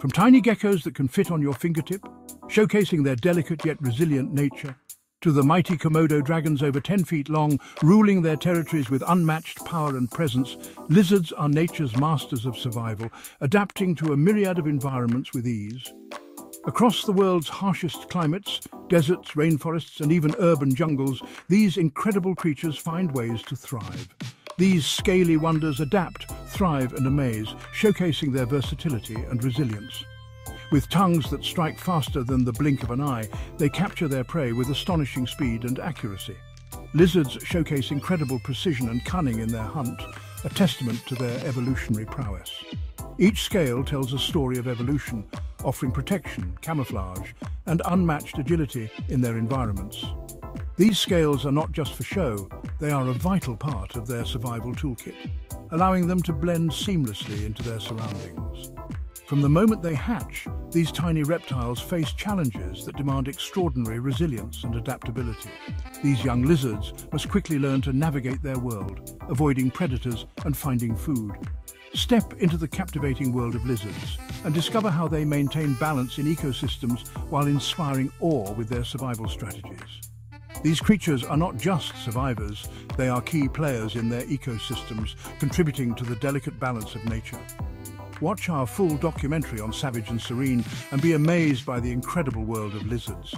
From tiny geckos that can fit on your fingertip, showcasing their delicate yet resilient nature, to the mighty Komodo dragons over 10 feet long, ruling their territories with unmatched power and presence, lizards are nature's masters of survival, adapting to a myriad of environments with ease. Across the world's harshest climates, deserts, rainforests and even urban jungles, these incredible creatures find ways to thrive. These scaly wonders adapt, thrive and amaze, showcasing their versatility and resilience. With tongues that strike faster than the blink of an eye, they capture their prey with astonishing speed and accuracy. Lizards showcase incredible precision and cunning in their hunt, a testament to their evolutionary prowess. Each scale tells a story of evolution, offering protection, camouflage, and unmatched agility in their environments. These scales are not just for show, they are a vital part of their survival toolkit, allowing them to blend seamlessly into their surroundings. From the moment they hatch, these tiny reptiles face challenges that demand extraordinary resilience and adaptability. These young lizards must quickly learn to navigate their world, avoiding predators and finding food. Step into the captivating world of lizards and discover how they maintain balance in ecosystems while inspiring awe with their survival strategies. These creatures are not just survivors, they are key players in their ecosystems, contributing to the delicate balance of nature. Watch our full documentary on Savage and Serene and be amazed by the incredible world of lizards.